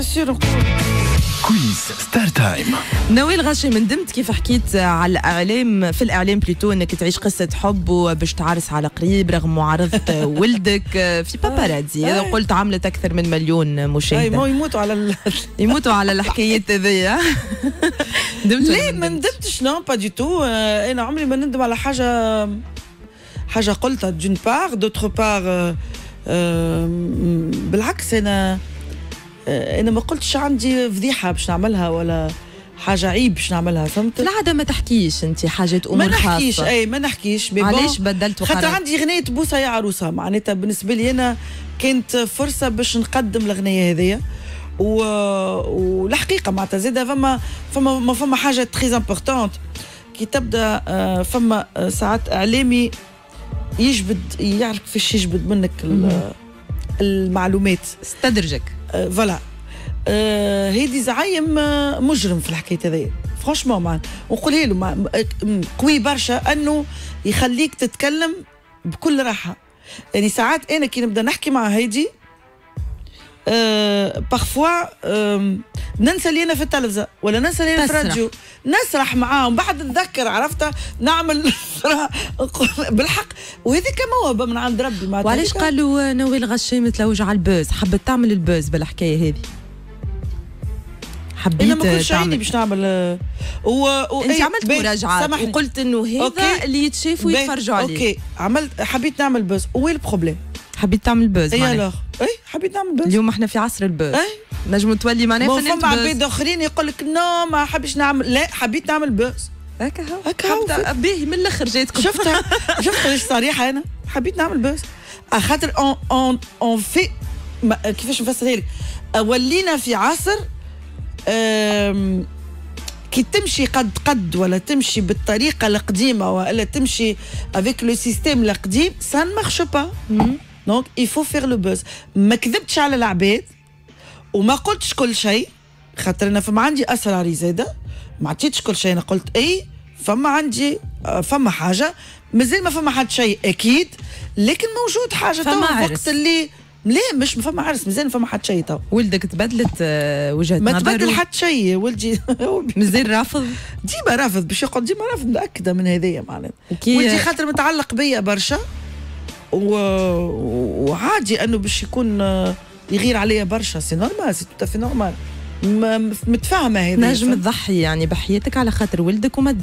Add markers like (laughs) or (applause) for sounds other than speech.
bien sûr كويس star time نوال غشام ندمت كيف حكيت على الإعلام في الإعلام بليتو إنك تعيش قصة حب وباش تعرس على قريب رغم معارضة (laughs) ولدك في باباراتزي آه. قلت عملت أكثر من مليون أي ما مشاهده يموتوا على ال... (laughs) يموتوا على الحكايات هذيا (laughs) ندمت ليه ما ندمت؟ ندمتش non pas du tout أنا عمري ما نندم على حاجة حاجة قلتها d'une part d'autre part بالعكس أنا أنا ما قلتش عندي فضيحة باش نعملها ولا حاجة عيب باش نعملها فهمت؟ العاده ما تحكيش أنت حاجات ما امور نحكيش خاصة. إي ما نحكيش mais bon، علاش بدلت خاطر وقررت؟ عندي غنية بوسة يا عروسة. معناتها بالنسبة لي أنا كانت فرصة باش نقدم الغنية هذيا. و... والحقيقة معناتها زادة فما فما ما فما حاجة très importante كي تبدأ آه، فما آه، ساعات إعلامي يجبد يعرف كيفاش يجبد منك. المعلومات. استدرجك. آه، voilà آه، هيدي زعيم آه، مجرم في الحكاية هذيا. franchement مع ونقولها له قوي برشا أنه يخليك تتكلم بكل راحة. يعني ساعات أنا كي نبدأ نحكي مع هيدي parfois أه ننسى اللي أنا في التلفزة ولا ننسى اللي أنا في. الراديو. نسرح معاهم. بعد نتذكر عرفت؟ نعمل (laughs) بالحق. وهذيك موهبه من عند ربي وعلاش قالوا نوال غشام تلوج على ال buzz؟ حبت تعمل ال buzz بالحكاية هذه. حبيت أنا ما كنتش عيني باش نعمل آه، و... و... أنت إيه، عملت بي- مراجعات سامحني. وقلت إنه هذا okay. اللي يتشاف بي- ويتفرجوا عليه. okay. عملت حبيت نعمل buzz وين ال problème حبيت تعمل buzz اي اي حبيت نعمل buzz اليوم إحنا في عصر ال buzz اي نجم تولي معناها فنانة فما عباد آخرين يقول لك non ما حبيتش نعمل. لا حبيت نعمل buzz هكا هو. هكا باهي من الآخر جاتكم. شفتها شفت (laughs) ليش صريحه أنا حبيت نعمل buzz خاطر on on on vit كيفاش نفسرها لك ولينا في عصر أم، كي تمشي قد قد ولا تمشي بالطريقة القديمة ولا تمشي avec le système القديم ça ne marche pas. donc il faut faire le buzz ما كذبتش على العباد وما قلتش كل شيء. خاطر أنا فما عندي اسراري زاده. ما عطيتش كل شيء. أنا قلت إي فما عندي آه، فما حاجة. مازال ما فما حد شيء أكيد. لكن موجود حاجة فما تو عرس. وقت اللي لا مش ما فما عرس. مازال ما فما حد شيء تو. ولدك تبدلت آه، وجهة ما نظره تبدل حد شيء ولدي. (laughs) مازال رافض؟ ديما رافض. باش يقعد ديما رافض. متأكدة من هذايا معناتها ولدي خاطر متعلق بيا برشا. وعادي أنه باش يكون آه، يغير عليا برشا. c'est normal c'est tout à fait normal متفاهمة هذه. نجم تضحي يعني بحياتك على خاطر ولدك وما